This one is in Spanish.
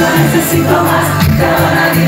yo necesito más, cada día.